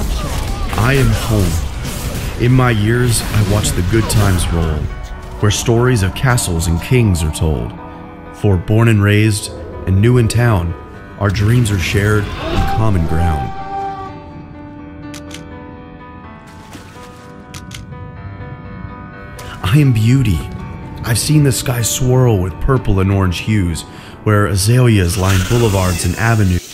I am home. In my years, I watch the good times roll, where stories of castles and kings are told. For born and raised, and new in town, our dreams are shared on common ground. I am beauty. I've seen the sky swirl with purple and orange hues, where azaleas line boulevards and avenues.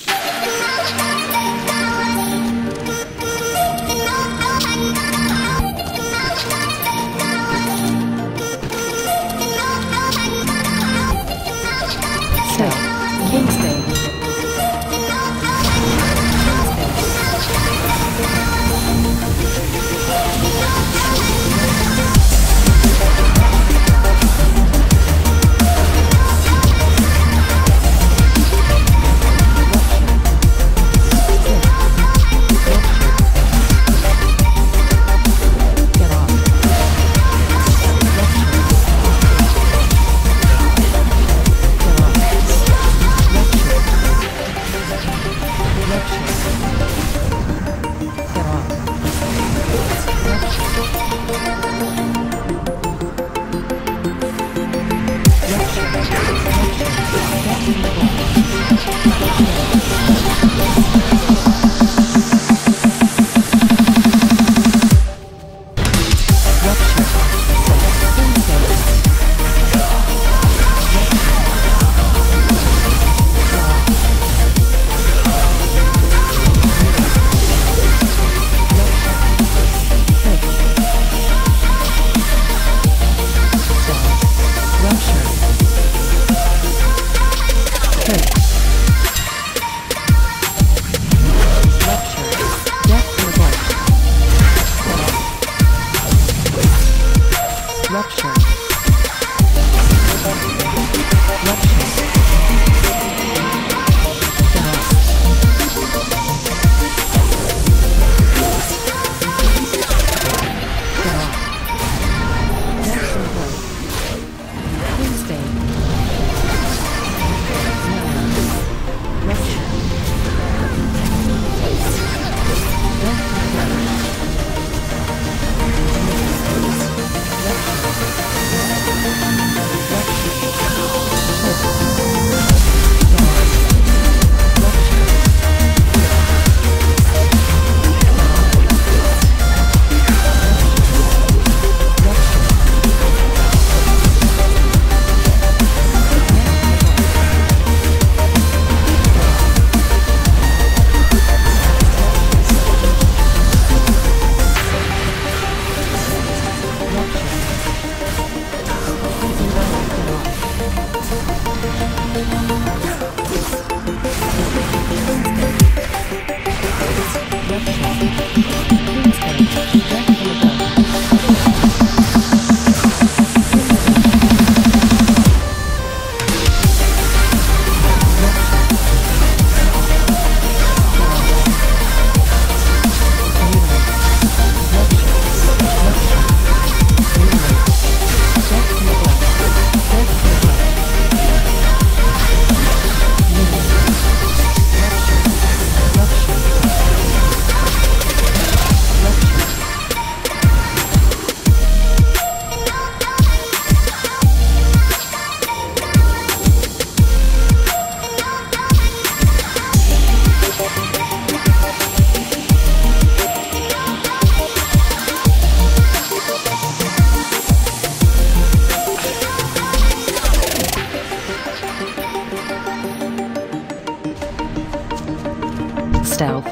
Stealth.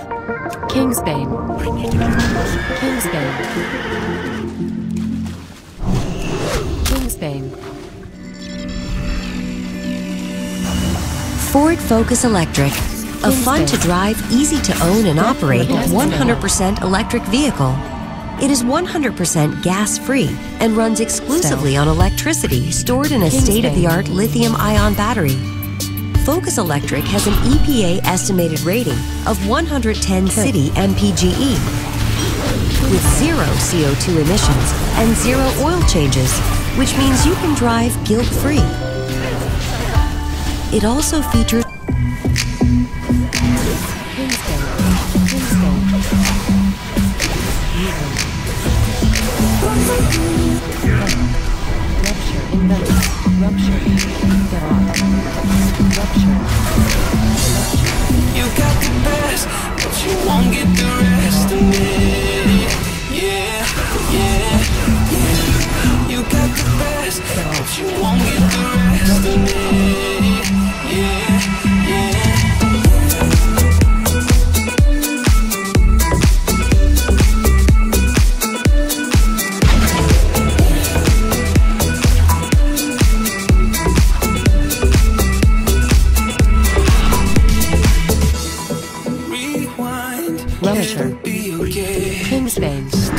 Kingsbane. Kingsbane. Kingsbane. Ford Focus Electric. A fun to drive, easy to own and operate 100% electric vehicle. It is 100% gas free and runs exclusively on electricity stored in a state of the art lithium ion battery. Focus Electric has an EPA estimated rating of 110 city MPGE with zero CO2 emissions and zero oil changes, which means you can drive guilt-free. It also features Rupture, rupture. Sure. monitor. James Baines.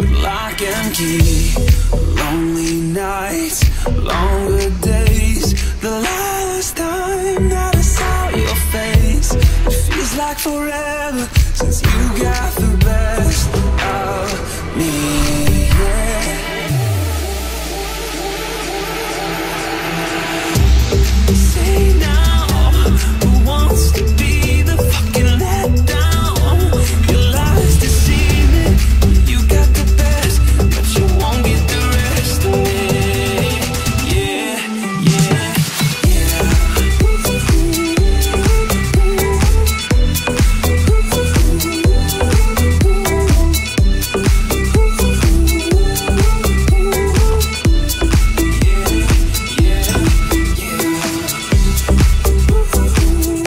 with lock and key. Lonely nights, longer days. The last time that I saw your face, it feels like forever since you got the best of me.